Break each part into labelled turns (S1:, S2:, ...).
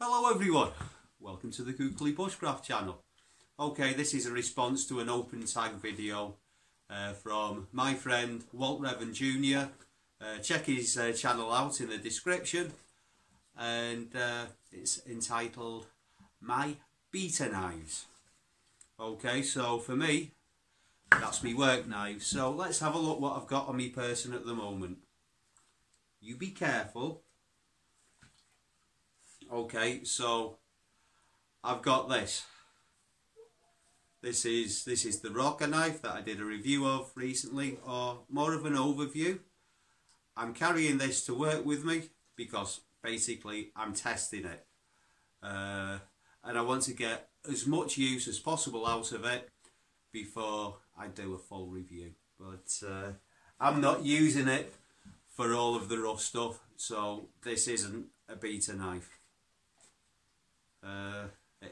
S1: Hello everyone, welcome to the Kuukkeli Bushcraft channel. Okay, this is a response to an open tag video uh, from my friend Walt Revan Jr. Uh, check his uh, channel out in the description and uh, it's entitled My Beater Knives. Okay, so for me, that's me work knives. So let's have a look what I've got on me person at the moment. You be careful Okay, so I've got this. This is this is the rocker knife that I did a review of recently, or more of an overview. I'm carrying this to work with me because basically I'm testing it, uh, and I want to get as much use as possible out of it before I do a full review. But uh, I'm not using it for all of the rough stuff, so this isn't a beater knife. Uh,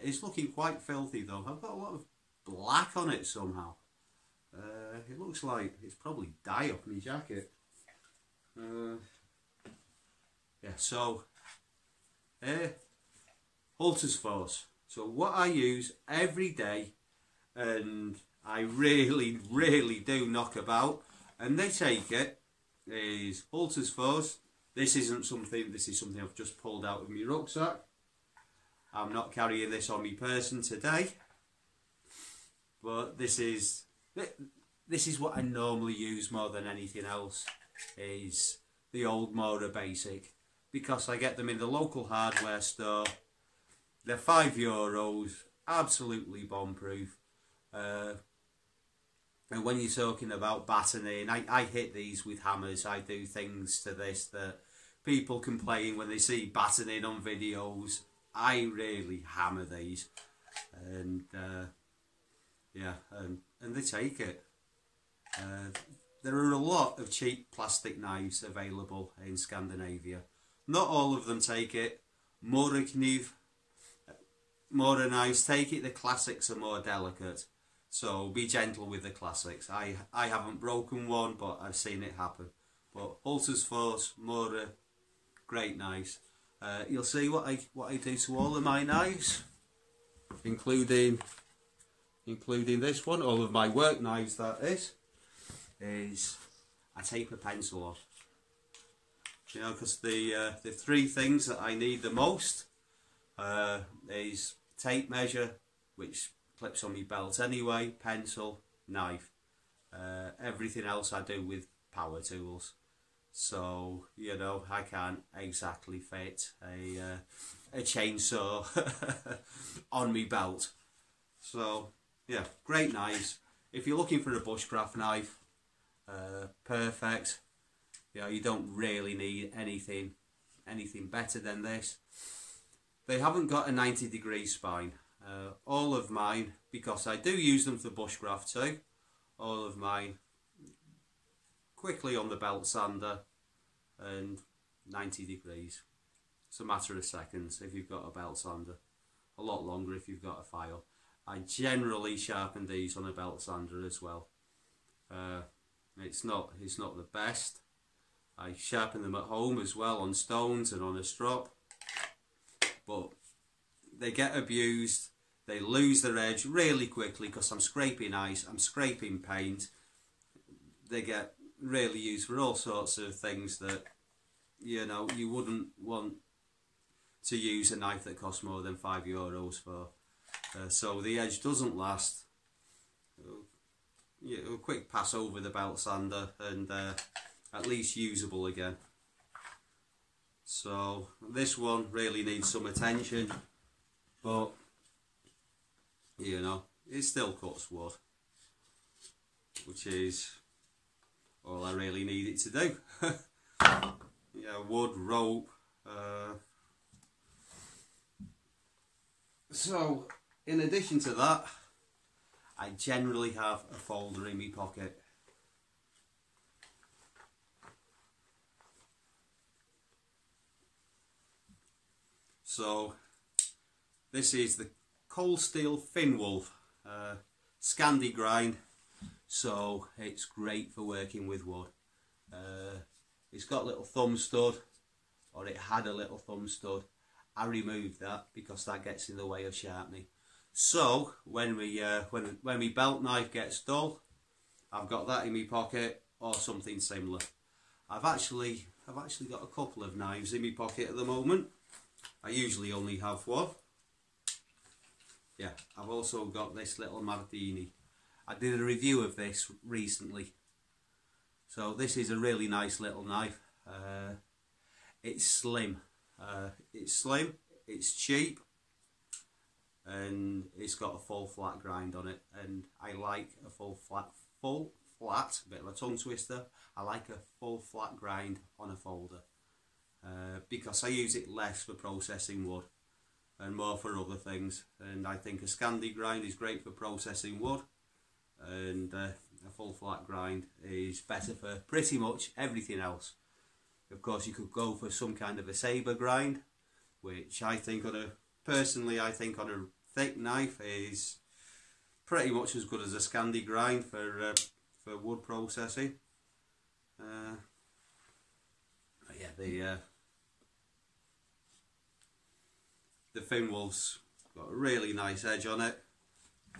S1: it's looking quite filthy though. I've got a lot of black on it somehow. Uh, it looks like it's probably dye off my jacket. Uh, yeah, so uh, Hultafors. So what I use every day, and I really, really do knock about, and they take it is Hultafors. This isn't something. This is something I've just pulled out of my rucksack. I'm not carrying this on me person today, but this is this is what I normally use more than anything else is the old Mora Basic because I get them in the local hardware store. They're five euros, absolutely bomb proof. Uh, and when you're talking about battening, I, I hit these with hammers. I do things to this that people complain when they see battening on videos I really hammer these, and uh, yeah, and and they take it. Uh, there are a lot of cheap plastic knives available in Scandinavia. Not all of them take it. Morakniv, Mora knives take it. The classics are more delicate, so be gentle with the classics. I I haven't broken one, but I've seen it happen. But Hultafors, Mora, great knives. Uh, you'll see what I what I do to all of my knives, including including this one. All of my work knives, that is, is I tape a pencil off. You know, because the uh, the three things that I need the most uh, is tape measure, which clips on my belt anyway, pencil, knife. Uh, everything else I do with power tools. So you know I can't exactly fit a uh, a chainsaw on me belt. So yeah, great knives. If you're looking for a bushcraft knife, uh, perfect. Know you don't really need anything anything better than this. They haven't got a 90 degree spine. Uh, all of mine, because I do use them for bushcraft too, all of mine quickly on the belt sander and 90 degrees. It's a matter of seconds if you've got a belt sander. A lot longer if you've got a file. I generally sharpen these on a belt sander as well. Uh, it's not it's not the best. I sharpen them at home as well on stones and on a strop. But they get abused. They lose their edge really quickly because I'm scraping ice, I'm scraping paint. They get really used for all sorts of things that you know you wouldn't want to use a knife that costs more than five euros for. Uh, so the edge doesn't last. Yeah, a quick pass over the belt sander and uh, at least usable again. So this one really needs some attention, but you know it still cuts wood, which is all I really need it to do. yeah, wood, rope. Uh, so, in addition to that, I generally have a folder in my pocket. So, this is the Cold Steel Finnwolf uh, Scandi grind so it's great for working with wood. Uh, it's got a little thumb stud, or it had a little thumb stud. I removed that because that gets in the way of sharpening. So when we uh, when when my belt knife gets dull, I've got that in my pocket or something similar. I've actually I've actually got a couple of knives in my pocket at the moment. I usually only have one. Yeah, I've also got this little Marttiini. I did a review of this recently. So this is a really nice little knife. Uh, it's slim. Uh, it's slim, it's cheap, and it's got a full flat grind on it. And I like a full flat, full flat, a bit of a tongue twister. I like a full flat grind on a folder uh, because I use it less for processing wood and more for other things. And I think a Scandi grind is great for processing wood, and uh, a full flat grind is better for pretty much everything else. Of course, you could go for some kind of a sabre grind, which I think on a personally I think on a thick knife is pretty much as good as a Scandi grind for uh, for wood processing. Uh, yeah, the uh, the Finwolf's got a really nice edge on it.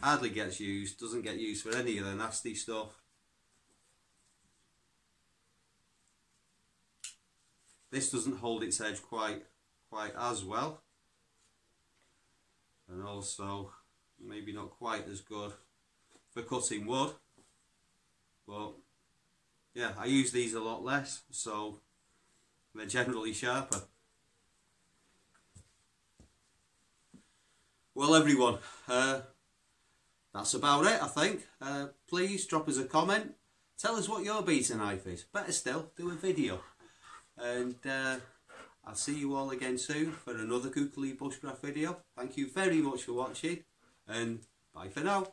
S1: Hardly gets used, doesn't get used for any of the nasty stuff. This doesn't hold its edge quite quite as well. And also maybe not quite as good for cutting wood. But yeah, I use these a lot less, so they're generally sharper. Well everyone, uh, that's about it I think. Uh, please drop us a comment. Tell us what your beater knife is. Better still, do a video. And uh, I'll see you all again soon for another Kuukkeli Bushcraft video. Thank you very much for watching and bye for now.